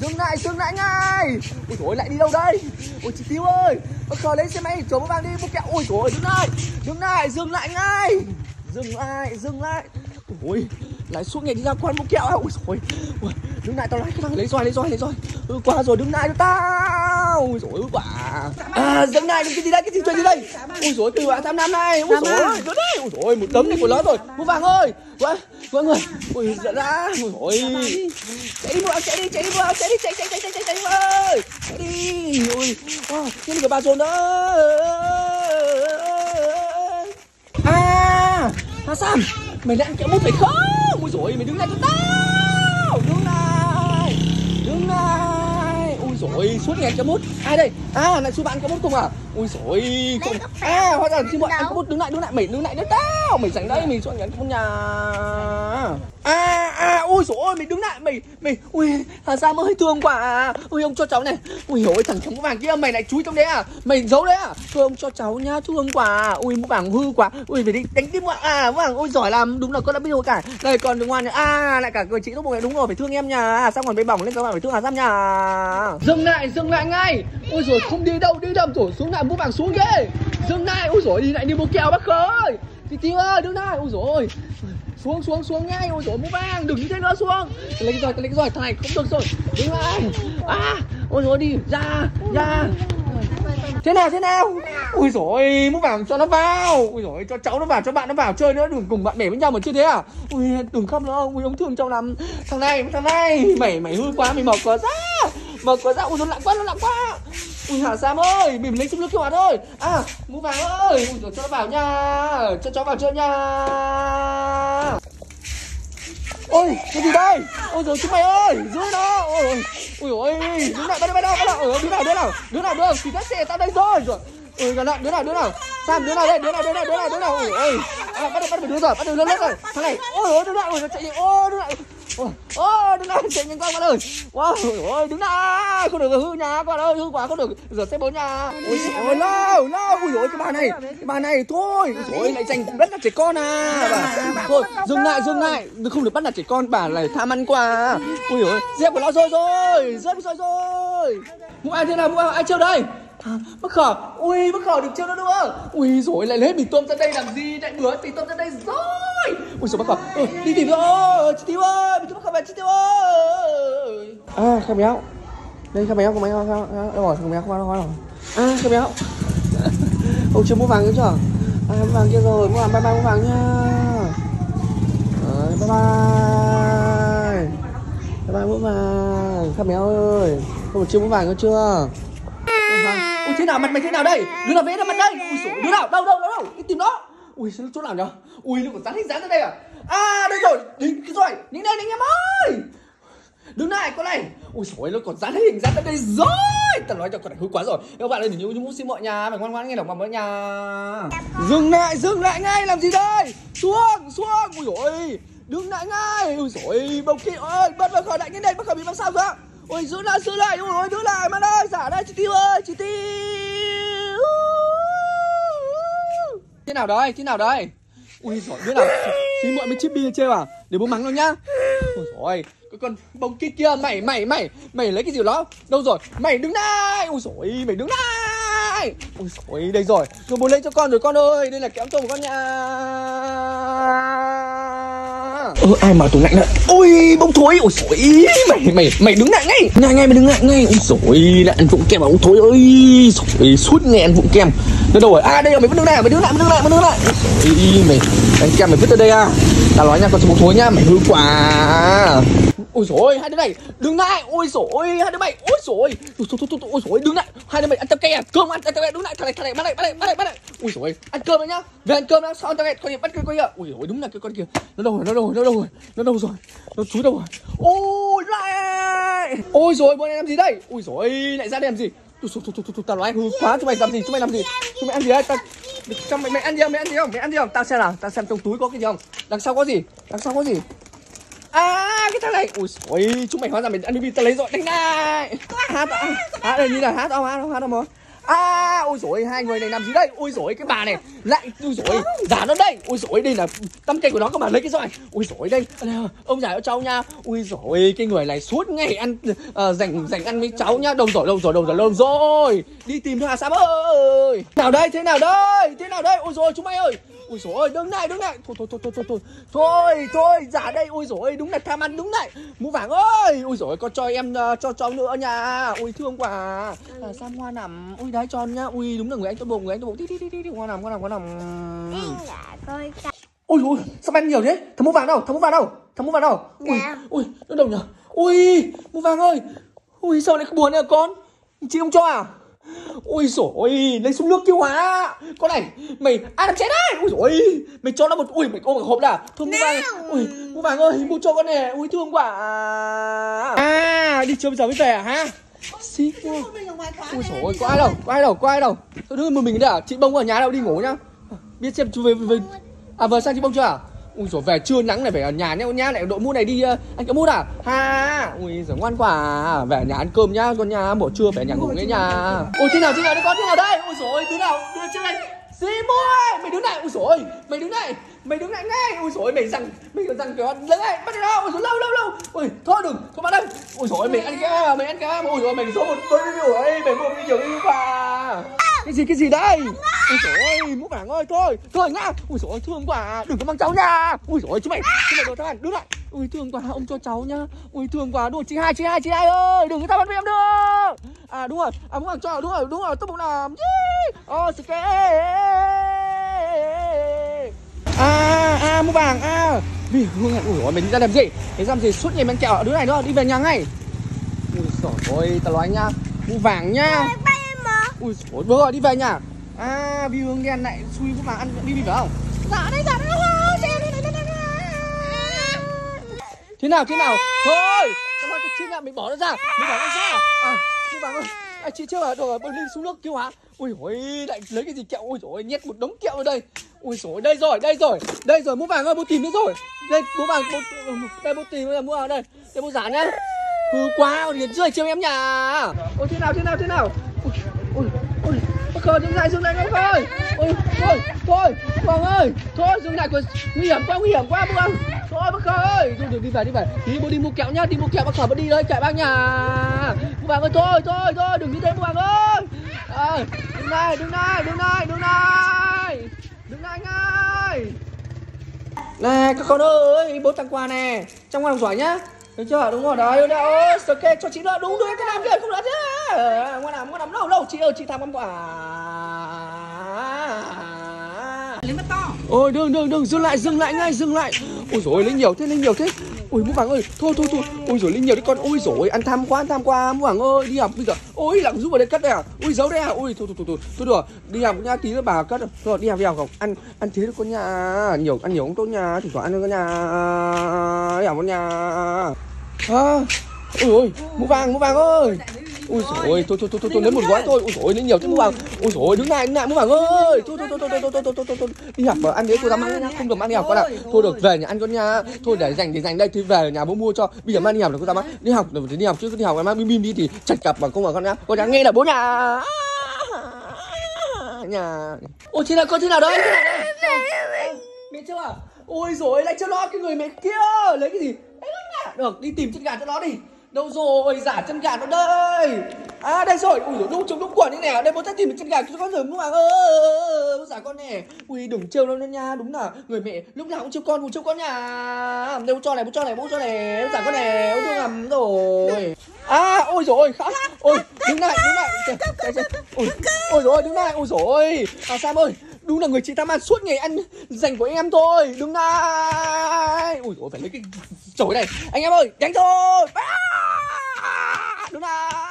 dừng lại dừng lại ngay ôi trời lại đi đâu đây? Ôi chị tiêu ơi bác khờ lấy xe máy chở bố vàng đi bố kẹo. Ôi trời dừng lại dừng lại dừng lại ngay. Dừng lại dừng lại. Ôi lại suốt ngày đi ra quán bố kẹo. Ui ôi trời ôi, đứng lại tao lấy cái thằng lấy roi lấy roi lấy roi. Ừ, qua rồi đứng lại cho tao ôi trời quả à dừng lại cái gì đây? Cái gì chuyện gì đây? Ôi trời từ bạn tham nam này. Ôi ơi đứng đây ôi trời một tấm này của lớn rồi. Bố vàng ơi mọi mọi người. Ôi giận ra ôi trời chạy đi mua chạy đi chạy đi mua chạy đi chạy chạy chạy chạy chạy chạy ơi chạy đi. Ôi wow, cái này của bà dồn đó. À Hà Sam mày lại ăn kẹo mút phải không? Ôi rồi mày đứng lại cho tao. Đứng lại đứng lại. ôi rồi suốt ngày kẹo mút ai đây? À lại suốt bạn kẹo mút không à? Ôi rồi không à hóa ra xin bọn ăn kẹo mút đứng lại đứng lại mày đứng lại cho tao. Mày dành đây ngày ăn kẹo mút nhà à à ôi rồi ôi, mày đứng lại, mày mày, ui Hà Sam ơi, thương quá à. ui, ông cho cháu này. Ui, ôi, thằng chồng mũ vàng kia, mày lại chui trong đấy à. Mày giấu đấy à. Thôi ông, cho cháu nhá, thương quá à. ui mũ vàng hư quá. Ui, phải đi đánh tiếp mũ à mũ vàng, ôi giỏi làm đúng là con đã biết rồi cả. Đây còn đừng ngoan nữa à lại cả người chị lúc này đúng rồi, phải thương em nhà sao còn bay bỏng lên, các bạn phải thương Hà Sam nhà dừng lại dừng lại ngay. Ôi rồi không đi đâu đi đâu rồi xuống lại mũ vàng xuống ghê. Dừng lại, ôi rồi đi lại đi mua kẹo bác khơi thì tiêu ơi, đứng lại, ôi rồi xuống xuống xuống ngay ôi rồi mũ vàng đừng như thế nữa, xuống. Lấy cái roi lấy cái roi, thằng này không được rồi. Đứng lại à ôi rồi đi, ra ra. Thế nào thế nào? Ui rồi mũ vàng cho nó vào. Ui rồi cho cháu nó vào, cho bạn nó vào chơi nữa, đừng cùng bạn bè với nhau mà chưa thế à? Ui, đừng khóc nữa, ui, ông thương cháu lắm. Thằng này thằng này, mày mày hư quá, mày mọc quá ra mọc quá ra. Ui, nó lặng quá, nó lặng quá ui hả sam ơi mình lấy xúc nước kêu thôi. À mũ vàng ơi. Ui cho nó vào nha. Cho cháu vào chơi nha. Ôi cái gì đây? Ôi rồi chúng mày ơi dưới đó. ôi ui ôi đứa nào đây bắt đầu bắt đầu bắt đâu ở đứa nào đứa nào? Đứa nào được thì tất xe tao đây rồi. Rồi ui gần lại đứa nào đứa nào? Sam đứa nào đây? Đứa nào đứa nào đứa nào đứa nào? Ôi ôi. À, bắt đầu bắt đầu đứa rồi bắt đầu lớn lớn rồi. Thằng này ôi ôi đứa nào? Ôi nó chạy đi. Ôi đứa nào? Ôi ôi, đứng nào chạy nhanh qua bạn ơi wow, ôi, đứng lại không được, hư nhà bạn ơi hư quá không được. Rửa xe bốn nhà. Ôi ôi lâu lâu. Ui ôi, cái bà này, cái bà này, thôi. Ôi, lại giành bắt nạt trẻ con à bà. Thôi, dừng lại dừng lại. Không được bắt nạt trẻ con, bà này tham ăn quá. Ui ôi dép của nó rồi rồi rớt rồi rồi. Mua ai thế nào, mua ai trêu đây? À, bác khở ui bác khở đừng trêu nữa nữa ui rồi lại lấy mì tôm ra đây làm gì? Lại bữa mì tôm ra đây rồi! Ui rồi bác khở ừ, ờ, đi tìm rồi ờ, chị tiêu ơi chị bác khở về chị tiêu ơi! À khai béo. Đây khai béo của mày đâu rồi khai béo không đâu rồi à khai béo. Ông chưa mua vàng nữa chưa? À mua vàng kia rồi mua vàng bye bye mua vàng nha. À, bye bye. Bye bye mua vàng. Khai béo ơi không chưa mua vàng nữa chưa? Ui thế nào? Mặt mày thế nào đây? Đứa nào vẽ ra mặt đây? Ui dồi, đứa nào? Đâu đâu đâu đâu? Đi tìm nó. Ui sao chỗ nào nhở? Ui nó còn dán hình dán ra đây à? À đây rồi. Đi cái rồi. Nính đây nính em ơi. Đứng lại con này. Ui dồi nó còn dán hình dán ra đây rồi. Tao nói cho con này hư quá rồi. Các bạn ơi đừng nhớ nhớ xin mọi nhà. Mày ngoan ngoan nghe đồng bằng nhà. Dừng lại dừng lại ngay. Làm gì đây? Xuống xuống. Ui dồi Đứng lại ngay. Ui dồi bầu kia ơi. Bắt vào khỏi lại cái này Bắt khỏi bị băng sao rồi Ôi, giữ lại giữ lại ôi giữ lại mà ơi giả đây, chị tiêu ơi, chị tiêu. Thế nào đấy thế nào đấy ui giỏi biết nào xí muội mấy chip bia chơi à để bố mắng nó nhá. Ôi rồi cái con bông kia kia, mày mày mày mày lấy cái gì đó? Đâu rồi? Mày đứng đây! Ôi rồi mày đứng đây! Ôi rồi đây rồi rồi bố lấy cho con rồi, con ơi, đây là kéo tôm của con nha ơ, ai mà tủ lạnh lại ôi, bông thối. Ôi rồi mày mày mày đứng lại ngay ngay ngay mày đứng lại ngay. Ôi rồi lại ăn vụng kem à? Bông thối ơi rồi suốt ngày ăn vụng kem. Nó đâu rồi? À đây rồi, mày vẫn đứng lại, mày đứng lại, mày đứng lại, mày đứng lại. Ôi mày ăn kem mày vứt tới đây à? Tao nói nha, con bông thối nhá mày hư quá à ôi rồi hai đứa này, đứng lại. Ôi rồi hai đứa mày, ôi rồi ôi. Rồi ôi rồi đứng lại. Hai đứa mày ăn tao cây cơm ăn tao cây đứng lại. Thằng này thằng này, bắt lại bắt lại bắt lại bắt lại ôi rồi ăn cơm đấy nhá. Về ăn cơm đã sao ăn tao cây coi bắt coi kìa ôi rồi đúng là cái con kia. Nó đâu rồi, nó đâu rồi, nó đâu rồi, nó đâu rồi, nó chú đâu rồi. Ôi, lại. Ôi rồi bọn này làm gì đây? Ôi rồi lại ra đây làm gì? Tôi tôi tôi tôi tao nói, hư quá, chúng mày làm gì, chúng mày làm gì? Chúng mày ăn gì đấy? Tao cho mày mày ăn gì không? Mày ăn gì không? Mày ăn gì không? Tao xem nào, tao xem trong túi có cái gì không? Đằng sau có gì? Đằng sau có gì? À! Cái thằng này. Ui ôi chúng mày hóa ra mình ăn đi tao lấy rồi. Đánh ngay hát hát đây như là hát đâu hát đâu hát đâu mà à ôi dồi hai người này làm gì đây? Ôi dồi cái bà này lại ôi dồi giả nó đây. Ôi dồi đây là tâm cây của nó cơ mà lấy cái roi. Ôi dồi đây ông già cho cháu nha. Ôi dồi cái người này suốt ngày ăn uh, dành dành ăn với cháu nhá đâu rồi đâu rồi đâu rồi đâu rồi. Đi tìm thôi à sam ơi. Nào đây thế nào đây thế nào đây? Ôi dồi chúng mày ơi ui dồi ôi đứng lại đứng lại. Thôi thôi thôi thôi thôi. Thôi thôi thôi giả đây. Ui dồi ôi đúng là tham ăn đúng lại. Mũ vàng ơi. Ui dồi con cho em uh, cho cháu nữa nha. Ui thương quá. À, sam hoa nằm. Ui đái tròn nhá. Ui đúng là người anh tốt bụng người anh tốt bụng. Tí tí tí tí hoa nằm hoa nằm hoa nằm. Ui ui sao ăn nhiều thế? Thằng mũ vàng đâu? Thằng mũ vàng đâu? Thằng mũ vàng đâu? Ui ui nó đâu nhỉ ui mũ vàng ơi. Ui sao lại buồn nữa con? Chị không cho à Ôi dồi lấy xuống nước kêu hóa Con này, mày ai làm chết đấy? Ôi dồi mày cho nó một, ui mày ôm một hộp là Thôi mua vàng, ui mua vàng ơi, mua cho con này Ui thương quá. À, đi chơi bây giờ mới về à ha Xí quá. Ui dồi có ai đâu, có ai đâu, có ai đâu. Tôi đưa một mình đây à, chị bông ở nhà đâu đi ngủ nhá. Biết xem chú về, về, À vừa sang chị bông chưa à Ui dồi về trưa nắng này phải ở nhà nhá nhá lại đội mũ này đi anh có mũ à? Ha ui giời ngoan quả về nhà ăn cơm nhá con nhà buổi trưa phải nhà ngủ nghe nhà ôi thế nào thế nào đấy con thế nào đây? Ui dồi đứa nào? Đưa trên đây Dì môi mày đứng lại ui dồi mày đứng lại mày đứng lại ngay ui dồi mày rằng mày rằng kiểu đứng lại bắt đi đâu ui dồi lâu lâu lâu. Ui thôi đừng thôi bắt đây ui dồi mày ăn cá, mày ăn cá. Ôi ui dồi mày số một tôi đi mày mua cái nhiều đi bà, cái gì cái gì đây? Ui dồi ôi mũ bảng ơi thôi thôi nhá ui dồi ôi thương quá. Đừng có mang cháu nha. Ui dồi ôi chúng mày chúng mày đồ thằng đứng lại ui thương quá ông cho cháu nhá. Ui thương quá. Đúng chị hai chị hai chị hai ơi. Đừng có tham ăn với em được. À đúng rồi. À mũ bảng cho đúng rồi đúng rồi. Tốt bụng làm ô sự à à mũ bảng à. Vì hương ui dồi mình ra làm gì? Để làm gì suốt ngày mang kẹo đứa này nữa đi về nhà ngay. Ui dồi ôi tao nói nhá. Mũ vàng nhá. Ui vừa rồi đi về nhà. À vì hương đen lại xui mũ vàng ăn đi đi phải không? Dạ đây dạ đây thế nào thế nào? Thôi cảm ơn cái chiếc nhà mình bỏ nó ra. Mình bỏ nó ra. À. Mũ vàng ơi à, chị chưa ở đồ bơi lên xuống nước kêu hả? Ui ôi lại lấy cái gì kẹo? Ui rồi nhét một đống kẹo ở đây. Ui rồi đây rồi đây rồi đây rồi mũ vàng ơi bố tìm nữa rồi. Đây mũ vàng bố, đây bố tìm mũ vàng đây. Đây bố giả nhá. Hư quá liền rơi chiều em nhà. Ôi thế nào thế nào thế nào? Ui ui ui bác khờ dừng lại dừng lại bác ơi ôi thôi thôi vàng ơi. Thôi dừng lại nguy hiểm quá nguy hiểm quá bác ơi bác khờ ơi! Thôi được đi về đi về. Đi bố đi mua kẹo nhá đi mua kẹo bác khởi bác đi đây chạy bác nhà. Bố vàng ơi thôi thôi thôi đừng như thế bố vàng ơi. Ờ, à, đứng này đứng này đứng này đứng này. Đứng này anh ơi này các con ơi bố tặng quà nè. Trong quà giỏi nhá. Được chưa? Đúng rồi đấy đấy ơi ok cho chị đó đúng đúng cái làm kia không đỡ chứ ngoan làm ngoan làm lâu lâu chị ơi chị tham ăn quả lấy to. Ôi đừng đừng đừng dừng lại dừng lại ngay, dừng lại. Ôi rồi lấy nhiều thế lấy nhiều thế. Ôi mũ vàng ơi, thôi thôi thôi. Ôi rồi lấy nhiều đấy con. Ôi rồi ăn tham quá, ăn tham quá mũ vàng ơi, đi học bây giờ. Ôi lặng giúp vào đây cất đây à? Ôi, giấu đây à? Ôi, thôi thôi thôi thôi. Thôi, được. Đi học nha tí nữa bà cất rồi đi học đi học không? Ăn ăn thế được con nhà nhiều, ăn nhiều cũng tốt nhà thỉnh thoảng ăn con nhà đi học con nhà à ôi ôi mũ vàng mũ vàng ơi ui rồi thôi thôi thôi thôi lấy một gói thôi ui rồi lấy nhiều chứ mũ vàng ui rồi đứng lại đứng lại mũ vàng ơi thôi thôi thôi thôi thôi thôi thôi thôi thôi đi học mà ăn đấy tôi dám ăn không được mang đi học con ạ thôi được về nhà ăn con nha thôi để dành để dành đây thì về nhà bố mua cho bây giờ mang đi học là tôi dám ăn đi học thì đi học chứ đi học em mang bim bim đi thì chặt cặp mà không mà con nhá con nhá nghe là bố nhà nhà ôi thế nào con thế nào đấy thế nào đấy mẹ chưa ôi rồi lại cho nó cái người mẹ kia lấy cái gì được đi tìm chân gà cho nó đi đâu rồi? Giả chân gà nó đây. À đây rồi. Ui đúng trống đúng quần như nè à? đây bố sẽ tìm chân gà cho con rồi mua hàng ơi bố giả con nè. Ui đừng trêu nó nha. Đúng là người mẹ lúc nào cũng trêu con cũng trêu con nhà đây bố cho này bố cho này bố cho này. Bố giả con này bố thương lắm rồi. À ôi rồi khác ôi đứng lại đứng lại. Ôi ôi rồi đứng lại. Ôi rồi à sam ơi đúng là người chị tham ăn suốt ngày ăn dành của anh em thôi. Đứng lại. Ui rồi phải lấy cái chổi này. Anh em ơi đánh thôi. À, tonight.